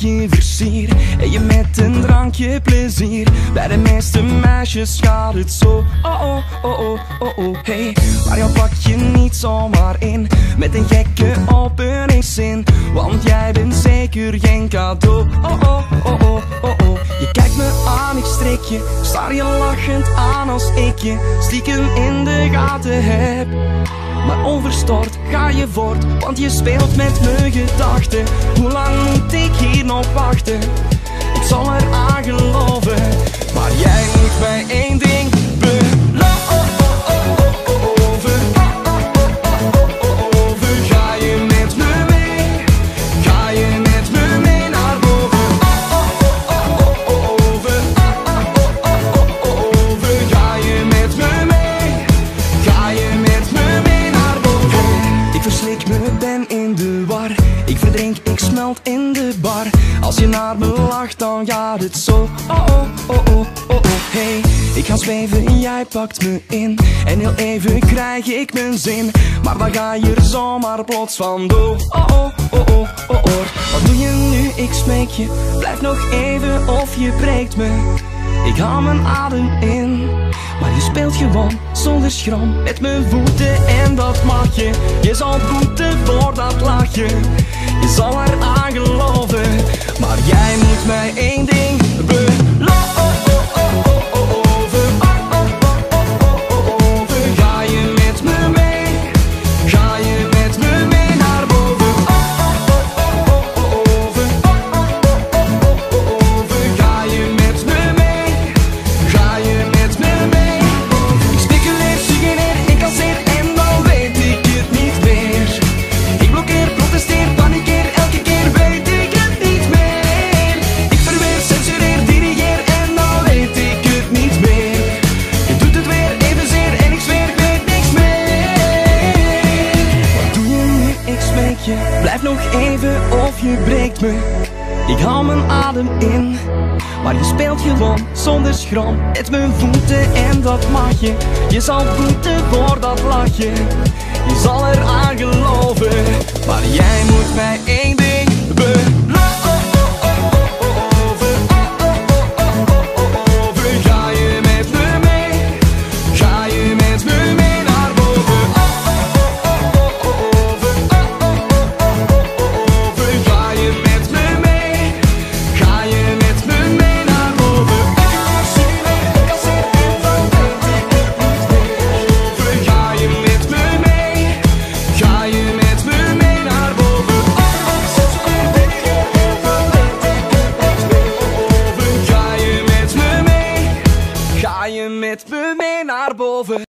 En je met een drankje plezier. Bij de meeste meisjes gaat het zo. Oh oh oh oh oh oh. Hey Maar jou pak je niet zomaar in. Met een gekke openingszin. Want jij bent zeker geen cadeau. Oh oh oh oh Staar je lachend aan als ik je Stiekem in de gaten heb maar onverstoord ga je voort, want je speelt met mijn gedachten. Hoe lang moet ik hier nog wachten? Ik zal er aan Ik smelt in de bar. Als je naar me lacht, dan gaat het zo. Oh oh oh oh oh oh. Hey, ik ga zweven, jij pakt me in. En heel even krijg ik mijn zin. Maar dan ga je er zomaar plots van door. Oh oh oh oh oh oh. Wat doe je nu? Ik smeek je. Blijf nog even of je breekt me. Ik haal mijn adem in, maar je speelt gewoon zonder schram met mijn voeten en dat lachje, je zal er aan geloven, maar jij moet mij één ding Blijf nog even of je breekt me. Ik haal mijn adem in Maar je speelt gewoon zonder schram Met mijn voeten en dat mag je. Je zal voeten voor dat lachje. Je zal eraan geloven Maar jij moet mij één over.